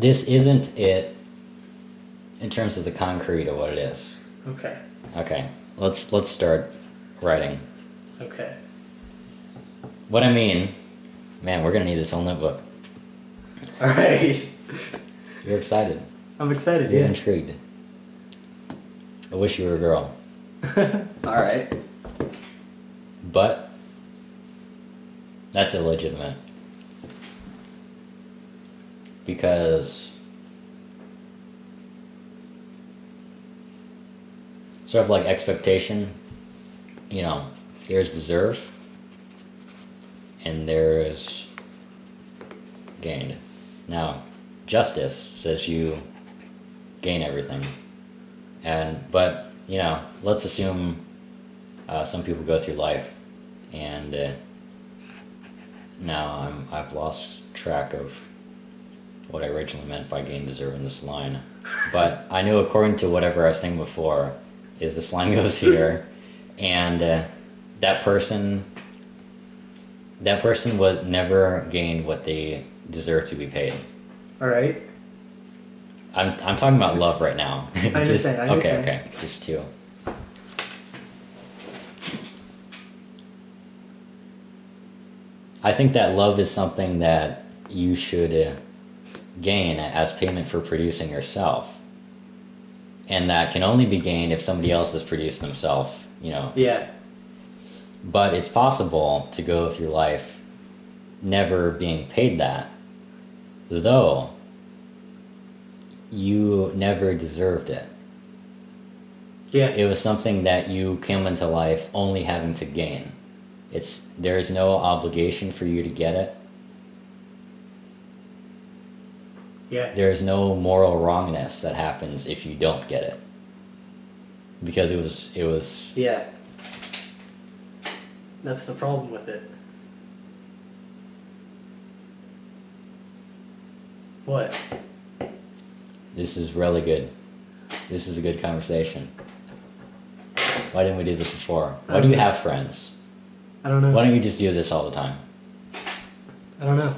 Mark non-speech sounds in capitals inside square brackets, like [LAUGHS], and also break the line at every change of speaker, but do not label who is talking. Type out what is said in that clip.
this isn't it in terms of the concrete of what it is.
Okay.
Okay, let's let's start writing.
Okay.
What I mean, man, we're gonna need this whole notebook.
All right.
You're excited.
I'm excited.
You're
Yeah.
intrigued. I wish you were a girl, [LAUGHS]
All right.
but that's illegitimate because sort of like expectation, you know, there's deserve and there is gained. Now, justice says you gain everything. And but, you know, let's assume uh, some people go through life and uh, now I'm I've lost track of what I originally meant by gain deserving this line. But I knew according to whatever I was saying before, is this line [LAUGHS] goes here, and uh, that person, that person would never gain what they deserve to be paid.
All right.
I'm I'm talking about love right now. [LAUGHS] I
understand, I
Okay,
understand.
okay, just two. I think that love is something that you should uh, gain as payment for producing yourself. And that can only be gained if somebody else has produced themselves, you know.
Yeah.
But it's possible to go through life never being paid that, though you never deserved it.
Yeah.
It was something that you came into life only having to gain. It's there is no obligation for you to get it.
Yeah.
There is no moral wrongness that happens if you don't get it. Because it was it was
Yeah. That's the problem with it. What?
this is really good. This is a good conversation. Why didn't we do this before? Why do you um, have friends?
I don't know.
Why don't you just do this all the time?
I don't know.